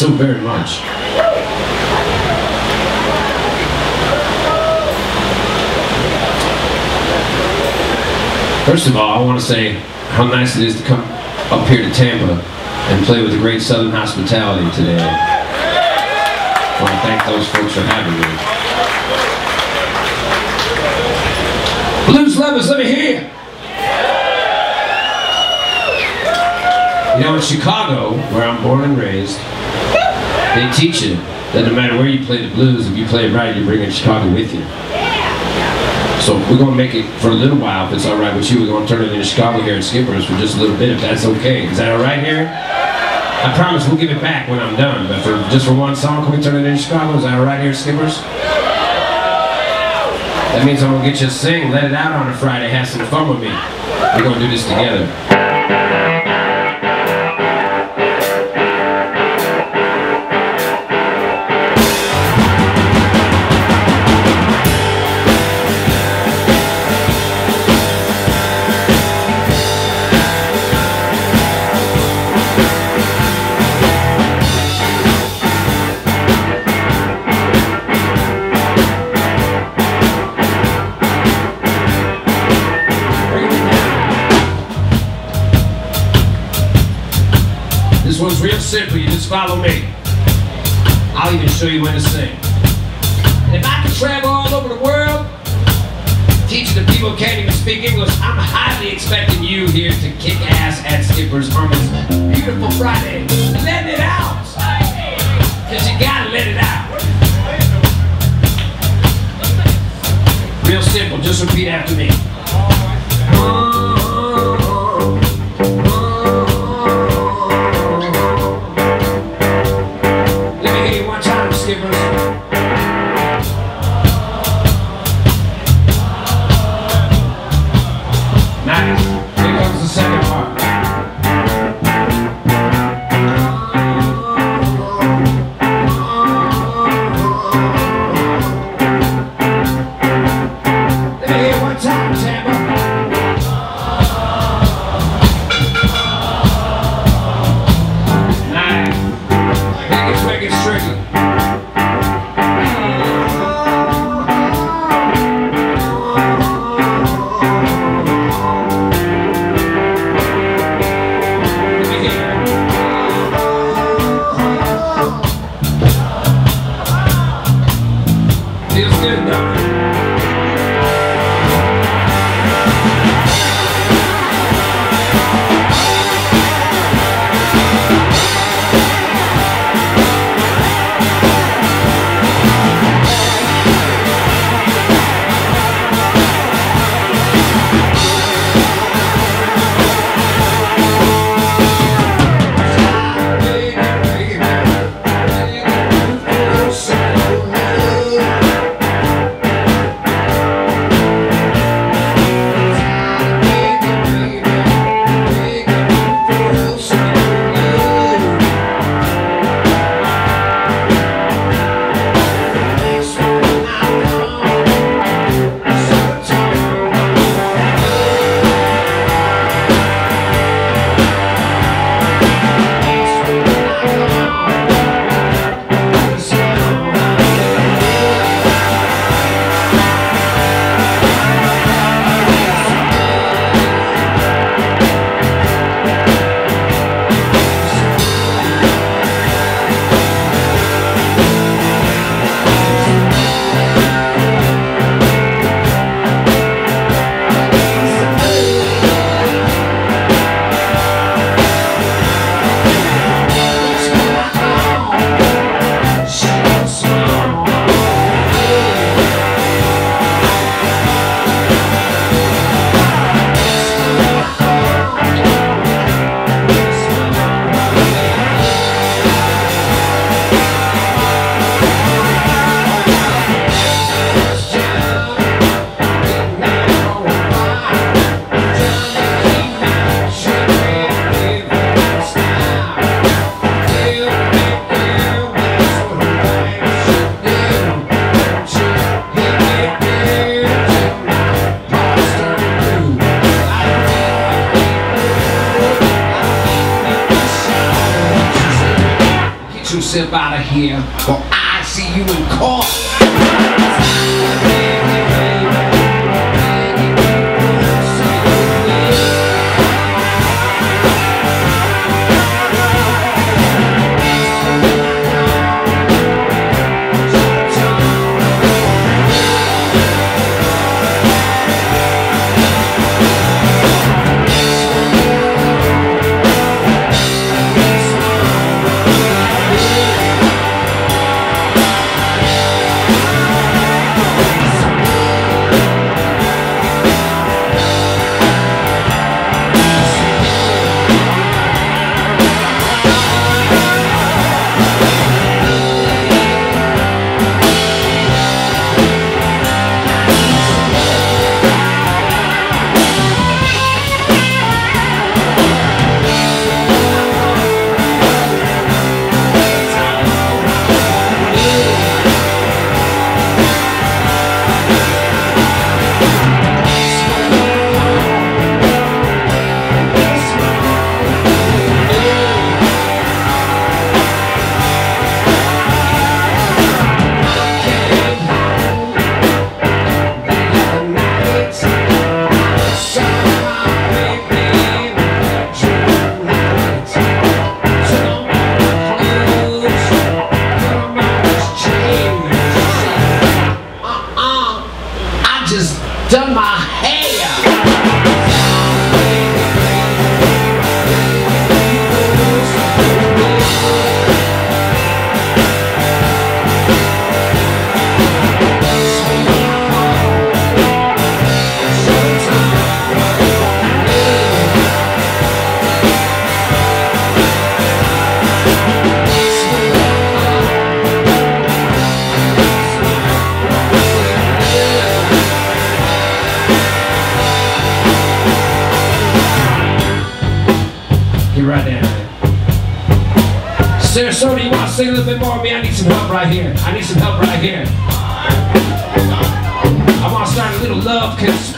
so very much. First of all, I want to say how nice it is to come up here to Tampa and play with the great Southern hospitality today. I want to thank those folks for having me. Blues lovers, let me hear you. You know, in Chicago, where I'm born and raised, they teach you that no matter where you play the blues, if you play it right, you bring in Chicago with you. So we're going to make it for a little while, if it's all right with you. We're going to turn it into Chicago here at Skipper's for just a little bit, if that's okay. Is that all right here? I promise we'll give it back when I'm done, but for just for one song, can we turn it into Chicago? Is that all right here, Skipper's? That means I'm going to get you to sing, let it out on a Friday, have some fun with me. We're going to do this together. Simple, you just follow me. I'll even show you when to sing. And if I could travel all over the world, teaching the people who can't even speak English, I'm highly expecting you here to kick ass at Skipper's on this beautiful Friday. Let it out! Cause you gotta let it out. Real simple, just repeat after me. Let one out of here, or I see you in court.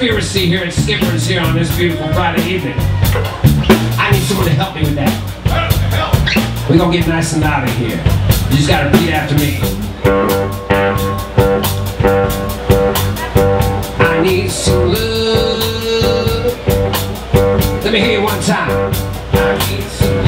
conspiracy here at Skipper's here on this beautiful Friday evening. I need someone to help me with that. We're gonna get nice and out of here. You just gotta repeat after me. I need some love. Let me hear you one time. I need some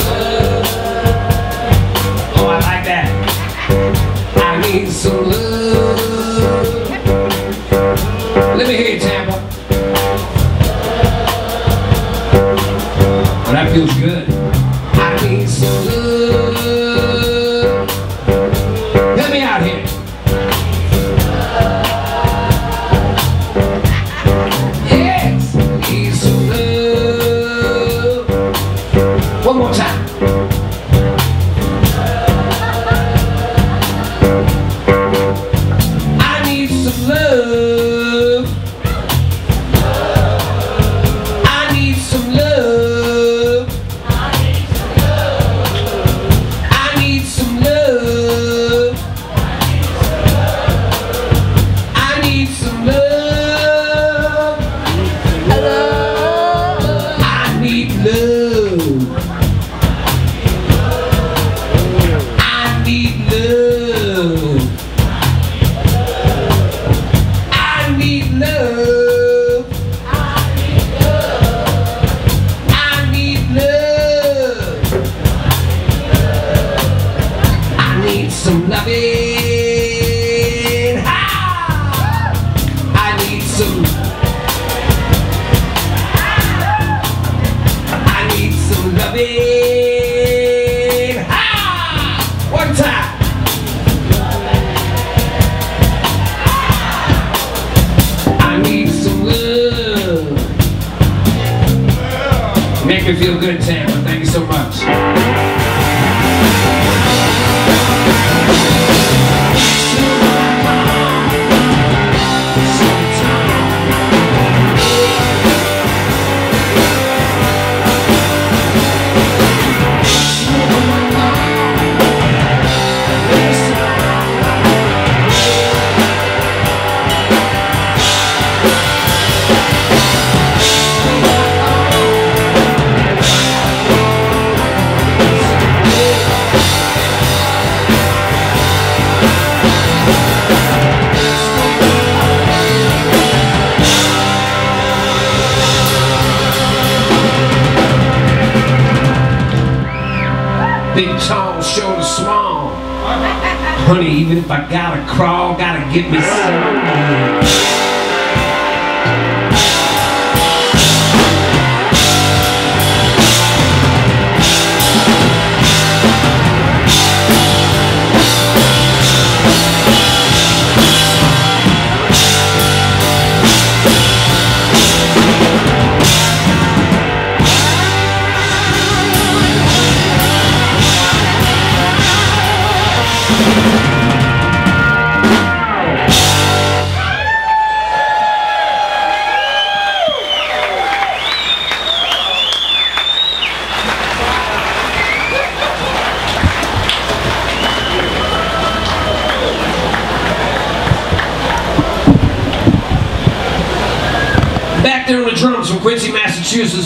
even if I gotta crawl, gotta get me some.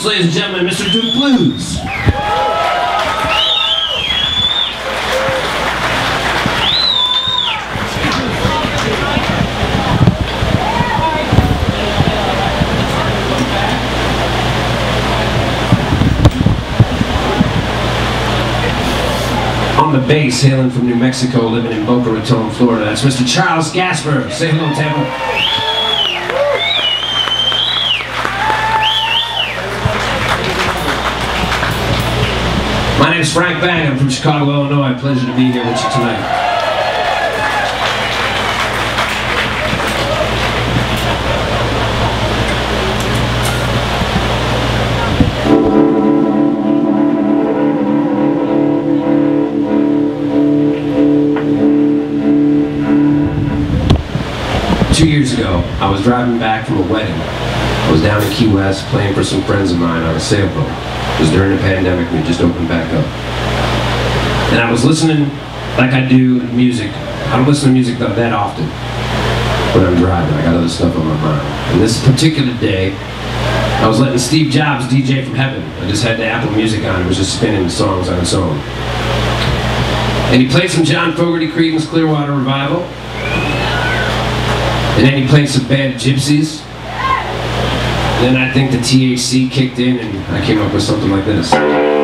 Ladies and gentlemen, Mr. Duke Blues. On the bass, hailing from New Mexico, living in Boca Raton, Florida, that's Mr. Charles Gasper. Say hello, Tampa. Name is Frank Bang. I'm from Chicago, Illinois. Pleasure to be here with you tonight. Two years ago, I was driving back from a wedding. I was down in Key West playing for some friends of mine on a sailboat. It was during the pandemic, we just opened back up. And I was listening, like I do music. I don't listen to music that that often when I'm driving. I got other stuff on my mind. And this particular day, I was letting Steve Jobs DJ from heaven. I just had the Apple Music on. It was just spinning songs on its own. And he played some John Fogerty Creedence Clearwater Revival. And then he played some Bad Gypsies. Then I think the THC kicked in and I came up with something like this.